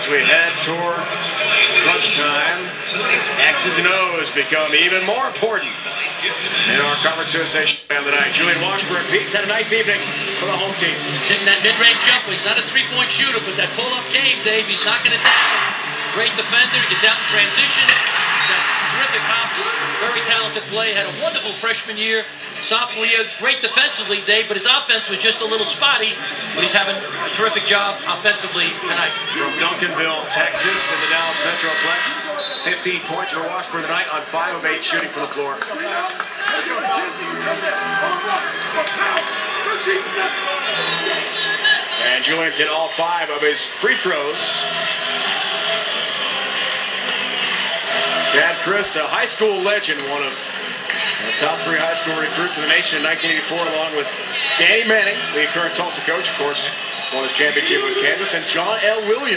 as we head toward crunch time, X's and O's become even more important in our Conference USA action tonight. Julian Washburn UTEP's had a nice evening for the home team. Hitting that mid-range jumper. He's not a three-point shooter, but that pull-up game, Dave, he's knocking it down. Great defender, gets out in transition. Terrific hops, very talented play, had a wonderful freshman year. Year, great defensively, Dave, but his offense was just a little spotty. But he's having a terrific job offensively tonight. From Duncanville, Texas, in the Dallas Metroplex, 15 points for Washburn tonight on 5 of 8 shooting from the floor. And Julian's hit all five of his free throws. Dad Chris, a high school legend, one of the top three high school recruits in the nation in 1984, along with Danny Manning, the current Tulsa coach, of course, won his championship with Kansas, and John L. Williams.